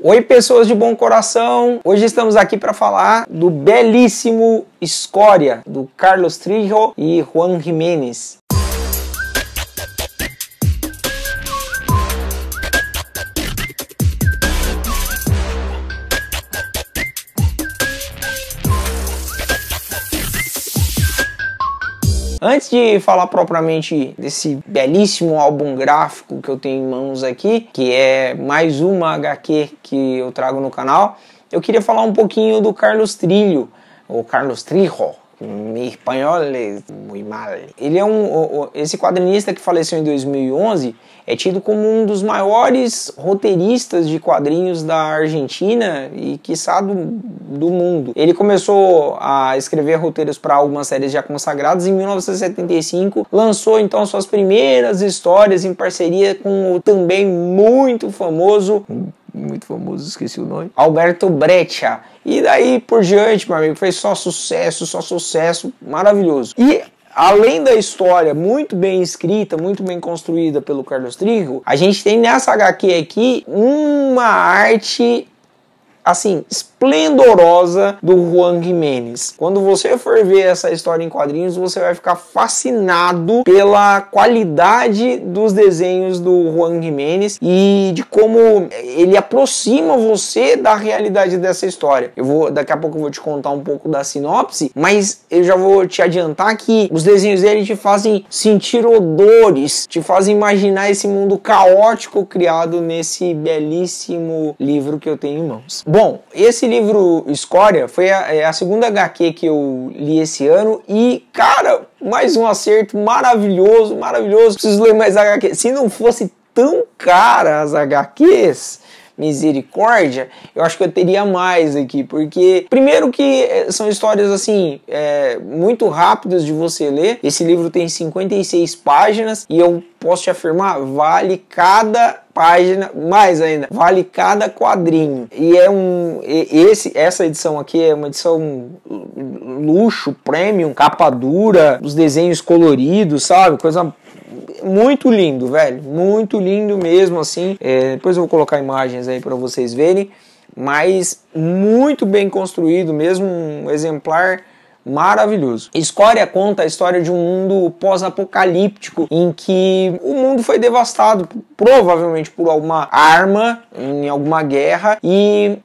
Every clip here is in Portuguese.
Oi, pessoas de bom coração! Hoje estamos aqui para falar do belíssimo Escória, do Carlos Trijo e Juan Jiménez. Antes de falar propriamente desse belíssimo álbum gráfico que eu tenho em mãos aqui, que é mais uma HQ que eu trago no canal, eu queria falar um pouquinho do Carlos Trilho, ou Carlos Trijo, mi espanhol é mal. Ele é um esse quadrinista que faleceu em 2011 é tido como um dos maiores roteiristas de quadrinhos da Argentina e quiçá do, do mundo. Ele começou a escrever roteiros para algumas séries já consagradas em 1975, lançou então suas primeiras histórias em parceria com o também muito famoso muito famoso, esqueci o nome, Alberto Breccia. E daí por diante, meu amigo, fez só sucesso, só sucesso, maravilhoso. E além da história muito bem escrita, muito bem construída pelo Carlos Trigo, a gente tem nessa HQ aqui uma arte assim, esplendorosa do Juan Jiménez. Quando você for ver essa história em quadrinhos, você vai ficar fascinado pela qualidade dos desenhos do Juan Jiménez e de como ele aproxima você da realidade dessa história. Eu vou daqui a pouco eu vou te contar um pouco da sinopse, mas eu já vou te adiantar que os desenhos dele te fazem sentir odores, te fazem imaginar esse mundo caótico criado nesse belíssimo livro que eu tenho em mãos. Bom, esse livro Escória foi a, é a segunda HQ que eu li esse ano e, cara, mais um acerto maravilhoso, maravilhoso. Preciso ler mais HQ. Se não fosse tão cara as HQs, misericórdia, eu acho que eu teria mais aqui, porque primeiro que eh, são histórias assim é, muito rápidas de você ler. Esse livro tem 56 páginas e eu posso te afirmar, vale cada página, mais ainda, vale cada quadrinho. E é um esse essa edição aqui é uma edição luxo, premium, capa dura, os desenhos coloridos, sabe? Coisa muito lindo, velho. Muito lindo mesmo, assim. É, depois eu vou colocar imagens aí para vocês verem. Mas muito bem construído, mesmo um exemplar maravilhoso. Escória conta a história de um mundo pós-apocalíptico em que o mundo foi devastado provavelmente por alguma arma em alguma guerra e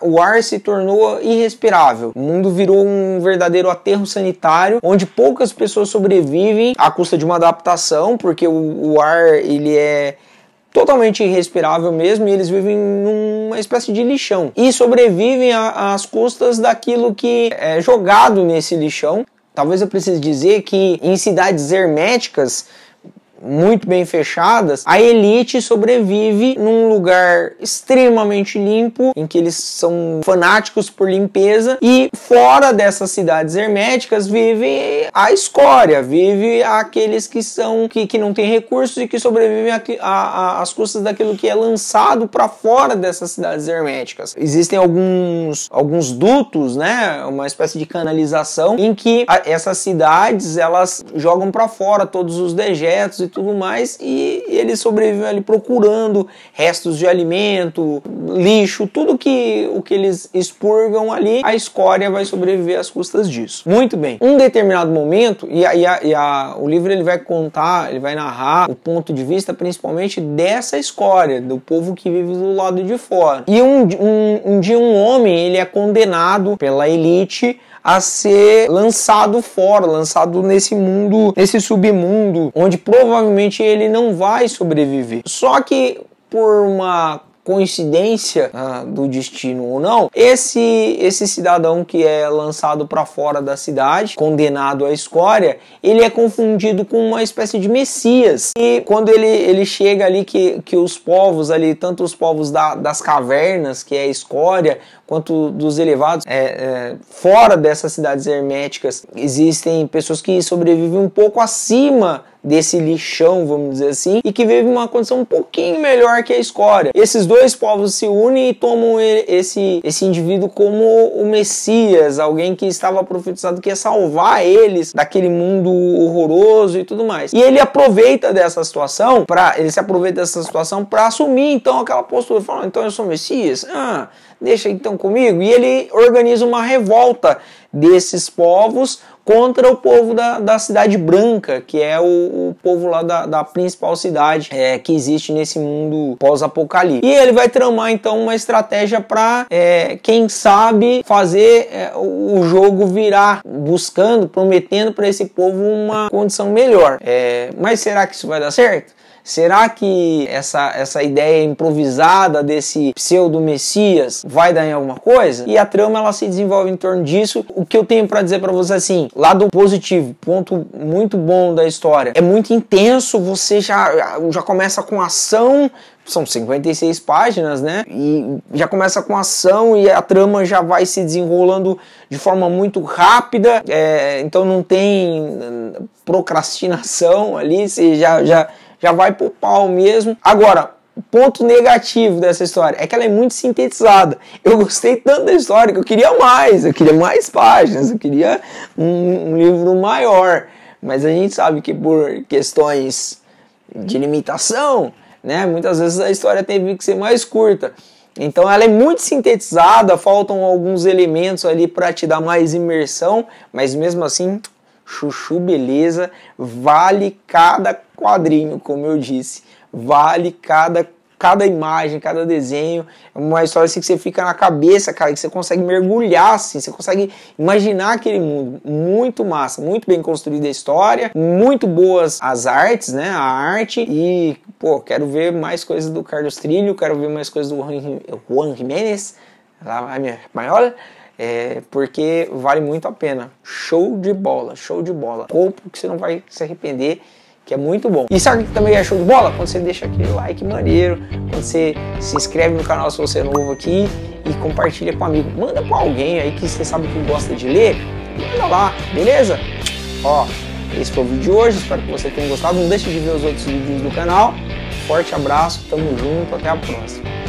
o ar se tornou irrespirável. O mundo virou um verdadeiro aterro sanitário onde poucas pessoas sobrevivem à custa de uma adaptação porque o, o ar ele é totalmente irrespirável mesmo, e eles vivem numa espécie de lixão e sobrevivem às custas daquilo que é jogado nesse lixão. Talvez eu precise dizer que em cidades herméticas muito bem fechadas, a elite sobrevive num lugar extremamente limpo, em que eles são fanáticos por limpeza, e fora dessas cidades herméticas vive a escória, vive aqueles que são que, que não têm recursos e que sobrevivem às custas daquilo que é lançado para fora dessas cidades herméticas. Existem alguns, alguns dutos, né, uma espécie de canalização em que a, essas cidades elas jogam para fora todos os dejetos e tudo mais, e, eles sobrevivem ali procurando restos de alimento, lixo, tudo que o que eles expurgam ali, a escória vai sobreviver às custas disso. Muito bem. Um determinado momento, e, a, e, a, e a, o livro ele vai contar, ele vai narrar o ponto de vista principalmente dessa escória, do povo que vive do lado de fora. E um, um, um dia um homem ele é condenado pela elite a ser lançado fora, lançado nesse mundo, nesse submundo, onde provavelmente ele não vai sobreviver. Só que por uma coincidência ah, do destino ou não, esse esse cidadão que é lançado para fora da cidade, condenado à escória, ele é confundido com uma espécie de messias. E quando ele, ele chega ali que, que os povos ali, tanto os povos da, das cavernas, que é a escória, quanto dos elevados, é, é, fora dessas cidades herméticas, existem pessoas que sobrevivem um pouco acima desse lixão, vamos dizer assim, e que vive uma condição um pouquinho melhor que a escória. Esses dois povos se unem e tomam esse, esse indivíduo como o Messias, alguém que estava profetizado que ia salvar eles daquele mundo horroroso e tudo mais. E ele aproveita dessa situação para ele se aproveita dessa situação para assumir então aquela postura, falando, então eu sou Messias. Ah, deixa então comigo. E ele organiza uma revolta desses povos contra o povo da, da Cidade Branca, que é o, o povo lá da, da principal cidade é, que existe nesse mundo pós-apocalipse. E ele vai tramar então uma estratégia para, é, quem sabe, fazer é, o jogo virar, buscando, prometendo para esse povo uma condição melhor. É, mas será que isso vai dar certo? Será que essa, essa ideia improvisada desse pseudo-messias vai dar em alguma coisa? E a trama ela se desenvolve em torno disso. O que eu tenho para dizer para você assim, lado positivo, ponto muito bom da história. É muito intenso, você já, já começa com ação, são 56 páginas, né? E já começa com ação e a trama já vai se desenrolando de forma muito rápida, é, então não tem procrastinação ali, você já, já já vai pro pau mesmo. Agora, ponto negativo dessa história é que ela é muito sintetizada. Eu gostei tanto da história que eu queria mais, eu queria mais páginas, eu queria um, um livro maior. Mas a gente sabe que por questões de limitação, né, muitas vezes a história teve que ser mais curta. Então ela é muito sintetizada, faltam alguns elementos ali para te dar mais imersão, mas mesmo assim chuchu beleza, vale cada quadrinho, como eu disse, vale cada cada imagem, cada desenho, é uma história assim que você fica na cabeça, cara, que você consegue mergulhar assim, você consegue imaginar aquele mundo. Muito massa, muito bem construída a história, muito boas as artes, né? A arte e, pô, quero ver mais coisas do Carlos Trilho, quero ver mais coisas do Juan Jiménez, lá a minha espanhola é, porque vale muito a pena. Show de bola, show de bola. Corpo que você não vai se arrepender, que é muito bom. E sabe que também é show de bola? Quando você deixa aquele like maneiro, quando você se inscreve no canal se você é novo aqui e compartilha com um amigo. Manda com alguém aí que você sabe que gosta de ler, manda lá, beleza? Ó, esse foi o vídeo de hoje, espero que você tenha gostado. Não deixe de ver os outros vídeos do canal. Forte abraço, tamo junto, até a próxima.